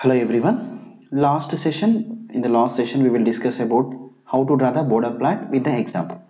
Hello everyone. Last session, in the last session we will discuss about how to draw the Bode plot with the example.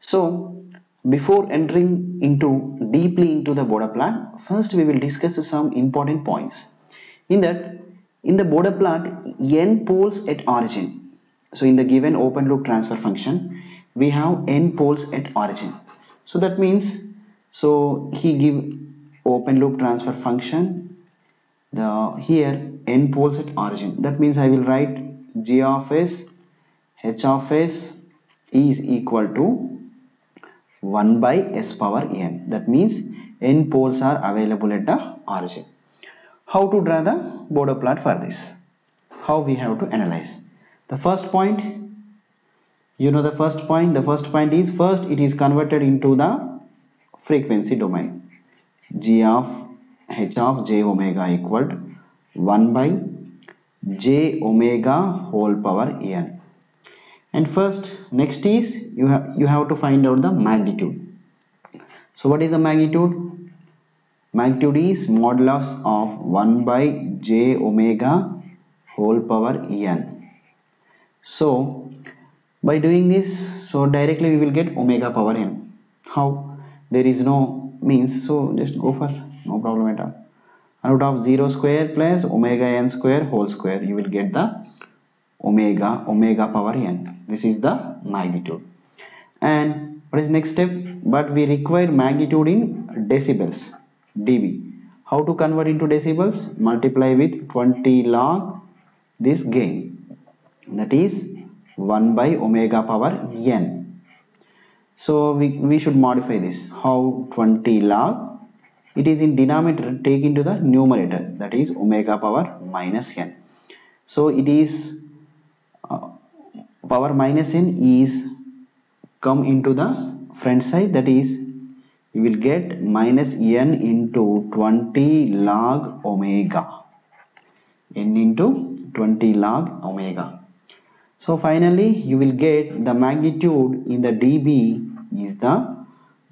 So before entering into deeply into the Bode plot, first we will discuss some important points. In that, in the Bode plot, n poles at origin. So in the given open loop transfer function, we have n poles at origin. So that means, so he give open loop transfer function the here n poles at origin. That means I will write g of s h of s is equal to 1 by s power n. That means n poles are available at the origin. How to draw the Bode plot for this? How we have to analyze? The first point you know the first point? The first point is first it is converted into the frequency domain. g of h of j omega equal to 1 by j omega whole power n and first next is you have you have to find out the magnitude. So what is the magnitude? Magnitude is modulus of 1 by j omega whole power n so by doing this so directly we will get omega power n. How? There is no means so just go for no problem at all. Root of 0 square plus omega n square whole square. You will get the omega omega power n. This is the magnitude. And what is next step? But we require magnitude in decibels dB. How to convert into decibels? Multiply with 20 log this gain. That is 1 by omega power n. So we, we should modify this. How? 20 log it is in denominator take into the numerator that is omega power minus n. So it is uh, power minus n is come into the front side that is you will get minus n into 20 log omega. n into 20 log omega. So finally you will get the magnitude in the dB is the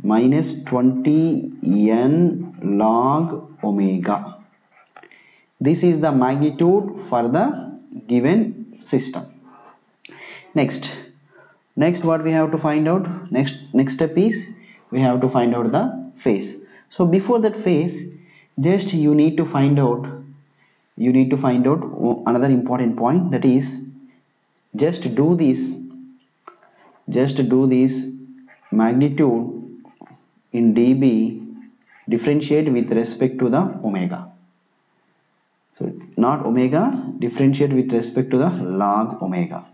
minus 20 n log omega. This is the magnitude for the given system. Next. Next what we have to find out? Next next step is we have to find out the phase. So before that phase just you need to find out you need to find out another important point that is just do this just do this magnitude in dB differentiate with respect to the omega. So not omega differentiate with respect to the log omega.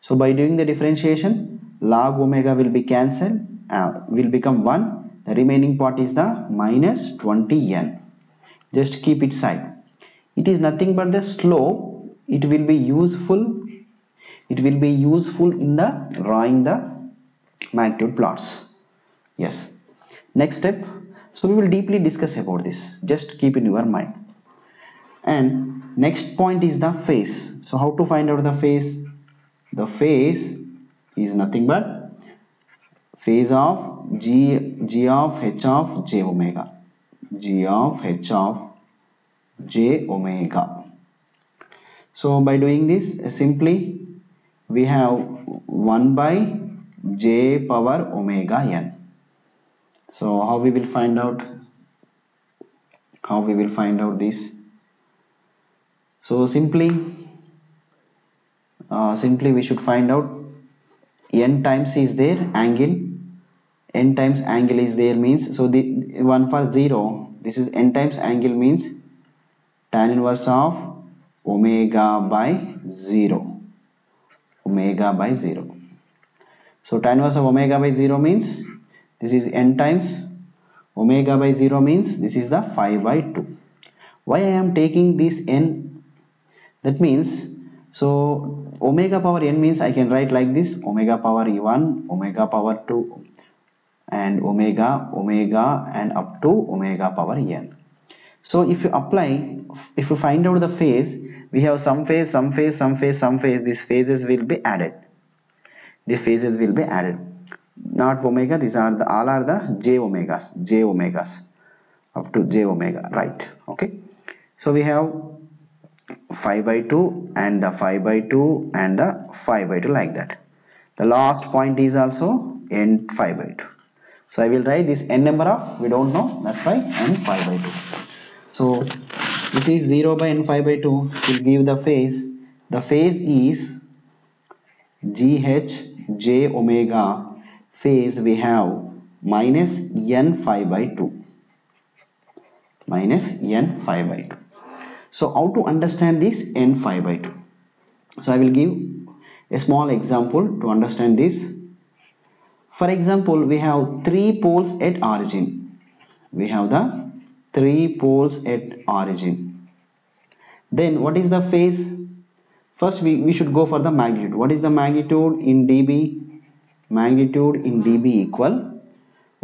So by doing the differentiation log omega will be cancelled uh, will become 1 the remaining part is the minus 20n just keep it side. It is nothing but the slope. It will be useful. It will be useful in the drawing the magnitude plots. Yes. Next step so we will deeply discuss about this. Just keep in your mind. And next point is the phase so how to find out the phase the phase is nothing but phase of g g of h of j omega. G of h of j omega. So by doing this simply we have 1 by j power omega n so how we will find out? How we will find out this? So simply uh, simply we should find out n times is there angle. n times angle is there means so the one for 0 this is n times angle means tan inverse of omega by 0 omega by 0 so tan inverse of omega by 0 means this is n times omega by 0 means this is the 5 by 2 why I am taking this n? That means so omega power n means I can write like this omega power e1 omega power 2 and omega omega and up to omega power n. So if you apply if you find out the phase we have some phase some phase some phase some phase these phases will be added. The phases will be added not omega these are the all are the j omegas j omegas up to j omega right okay. So we have 5 by 2 and the 5 by 2 and the 5 by 2 like that. The last point is also n 5 by 2 so I will write this n number of we don't know that's why n 5 by 2 so it is 0 by n 5 by 2 will give the phase. The phase is GH J omega phase we have minus n 5 by 2 minus n 5 by 2 so how to understand this n 5 by 2 so i will give a small example to understand this. For example we have three poles at origin. We have the three poles at origin. Then what is the phase? First we, we should go for the magnitude. What is the magnitude in dB magnitude in dB equal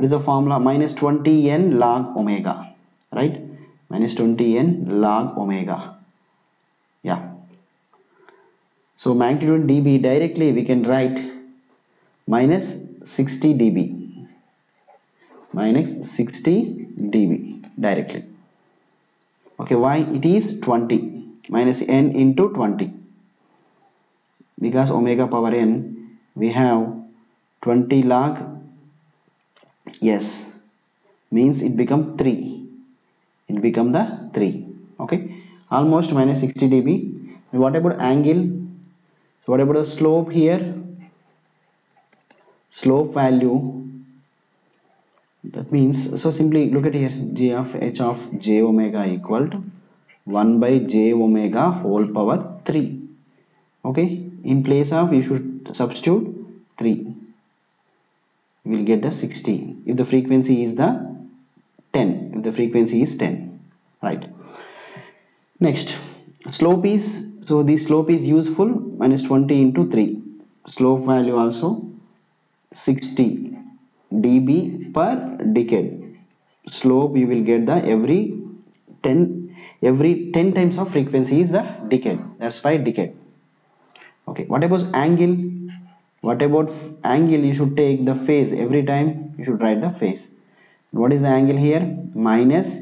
what is the formula? Minus 20 n log omega right? Minus 20 n log omega. Yeah. So magnitude dB directly we can write minus 60 dB. Minus 60 dB directly. Okay why it is 20 minus n into 20 because omega power n we have 20 log yes means it become 3 it become the 3 okay? Almost minus 60 dB. What about angle? So what about the slope here? Slope value. That means so simply look at here. G of h of j omega equal to 1 by j omega whole power 3 okay? In place of you should substitute 3 will get the 60 if the frequency is the 10 if the frequency is 10 right? Next slope is so the slope is useful minus 20 into 3 slope value also 60 dB per decade. Slope you will get the every 10 every 10 times of frequency is the decade. That's why decade. Okay what about angle what about angle? You should take the phase. Every time you should write the phase. What is the angle here? Minus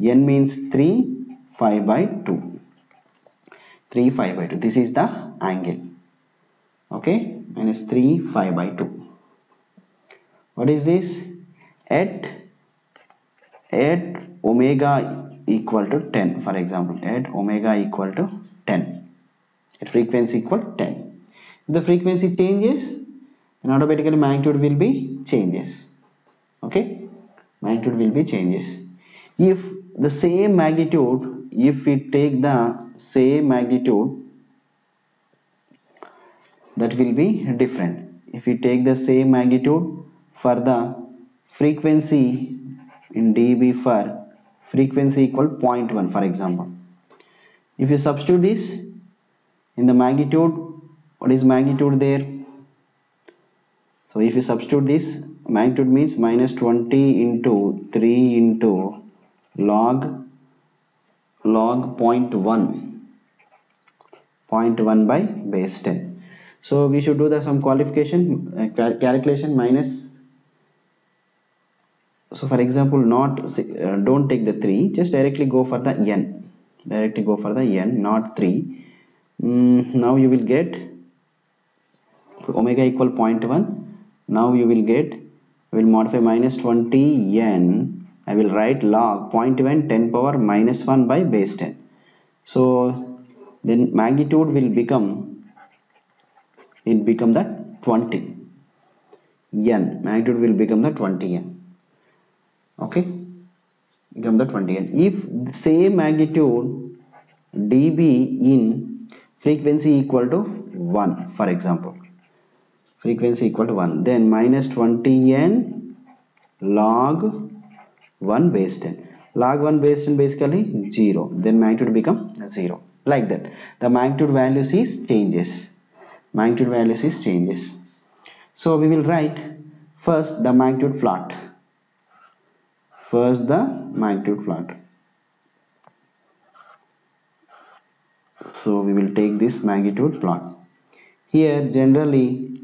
n means 3 5 by 2 3 5 by 2 this is the angle. Okay? Minus 3 5 by 2 what is this? At at omega equal to 10 for example at omega equal to 10 at frequency equal 10 if the frequency changes then automatically magnitude will be changes. Okay? Magnitude will be changes. If the same magnitude if we take the same magnitude that will be different. If we take the same magnitude for the frequency in dB for frequency equal 0.1 for example. If you substitute this in the magnitude what is magnitude there? So if you substitute this magnitude means minus 20 into 3 into log log 0.1 0.1 by base 10 so we should do the some qualification uh, cal calculation minus. So for example not uh, don't take the 3 just directly go for the n. Directly go for the n not 3 mm, now you will get omega equal 0.1 now you will get will modify minus 20 n. I will write log 0.1 10 power minus 1 by base 10 so then magnitude will become it become the 20 n magnitude will become the 20 n. Okay? Become the 20 n. If the same magnitude dB in frequency equal to 1 for example frequency equal to 1 then minus 20 n log 1 base 10 log 1 base 10 basically 0 then magnitude become 0 like that. The magnitude values is changes. Magnitude values is changes. So we will write first the magnitude plot. First the magnitude plot. So we will take this magnitude plot. Here generally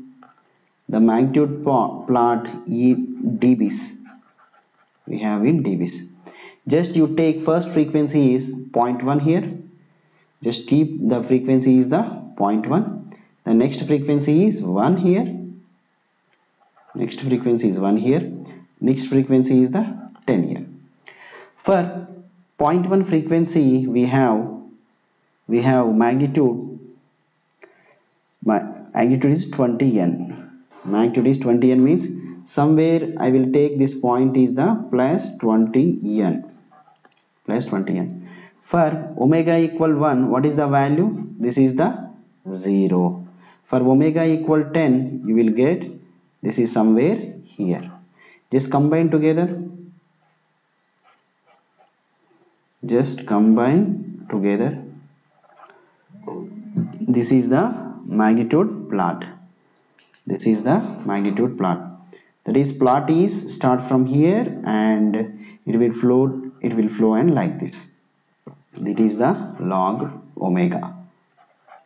the magnitude plot in dBs. We have in dBs. Just you take first frequency is 0.1 here. Just keep the frequency is the 0.1 the next frequency is 1 here. Next frequency is 1 here. Next frequency is the 10 here. For 0.1 frequency we have we have magnitude my magnitude is 20n magnitude is 20n means somewhere I will take this point is the plus 20n plus 20n for omega equal 1 what is the value? This is the 0 for omega equal 10 you will get this is somewhere here. Just combine together. Just combine together. This is the magnitude plot this is the magnitude plot. That is plot is start from here and it will flow it will flow and like this. It is the log omega.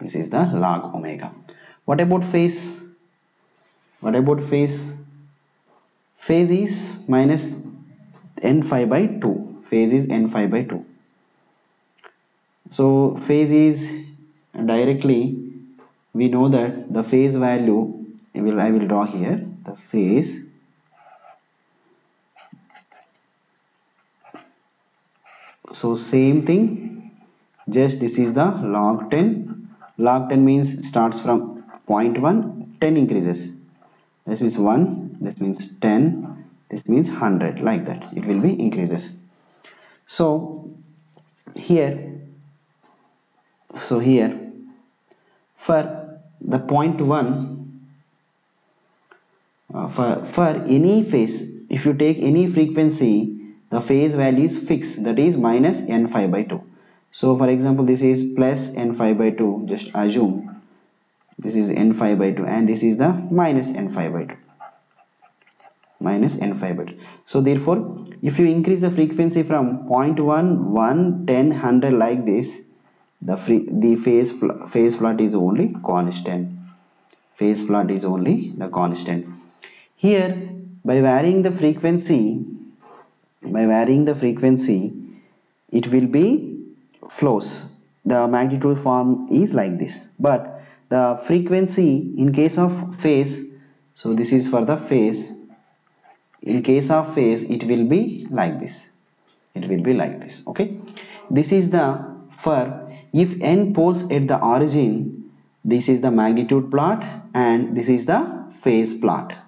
This is the log omega. What about phase? What about phase? Phase is minus n phi by 2 phase is n phi by 2 so phase is directly we know that the phase value I will I will draw here the phase so same thing. Just this is the log 10 log 10 means starts from 0.1 10 increases. This means 1 this means 10 this means 100 like that. It will be increases. So here so here for the point 1 uh, for for any phase if you take any frequency the phase value is fixed. That is minus n phi by 2 so for example this is plus n phi by 2 just assume this is n phi by 2 and this is the minus n phi by 2 minus n phi by 2 so therefore if you increase the frequency from 0.1 1 10 100 like this the free the phase phase plot is only constant. Phase plot is only the constant here by varying the frequency by varying the frequency it will be flows. The magnitude form is like this. But the frequency in case of phase so this is for the phase in case of phase it will be like this. It will be like this okay? This is the for if n poles at the origin this is the magnitude plot and this is the phase plot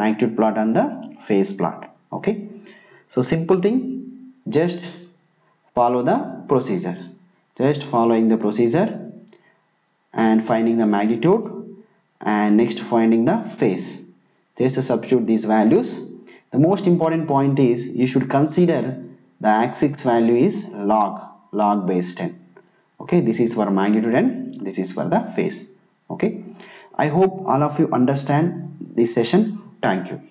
magnitude plot and the phase plot okay? So simple thing just follow the procedure. Just following the procedure and finding the magnitude and next finding the phase. Just substitute these values. The most important point is you should consider the axis value is log log base 10 okay? This is for magnitude and this is for the phase okay? I hope all of you understand this session thank you